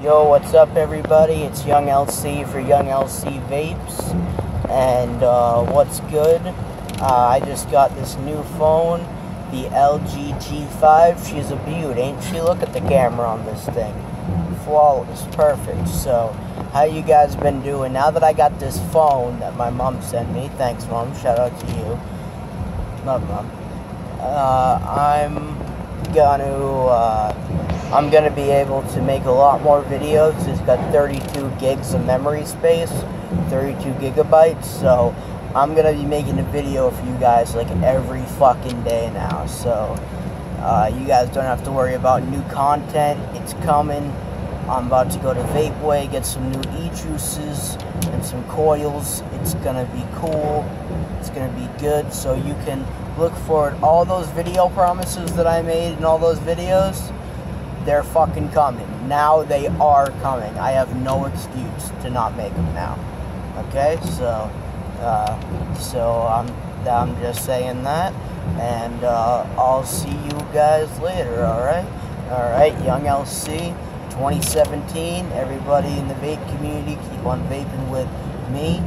Yo, what's up, everybody? It's Yong LC for Yong LC Vapes. And uh, what's good? Uh, I just got this new phone, the LG G5. She's a beaut, ain't she? Look at the camera on this thing. Flawless, perfect. So, how you guys been doing? Now that I got this phone that my mom sent me, thanks, mom. Shout out to you. Love, mom. Uh, I'm gonna. I'm going to be able to make a lot more videos. It's got 32 gigs of memory space, 32 gigabytes, so I'm going to be making a video for you guys like every fucking day now. So uh, you guys don't have to worry about new content. It's coming. I'm about to go to Vapeway, get some new e-juices and some coils. It's gonna be cool. It's gonna be good. So you can look forward all those video promises that I made in all those videos they're fucking coming. Now they are coming. I have no excuse to not make them now. Okay, so uh, so I'm I'm just saying that, and uh, I'll see you guys later. All right, all right, Yong LC, 2017. Everybody in the vape community, keep on vaping with me.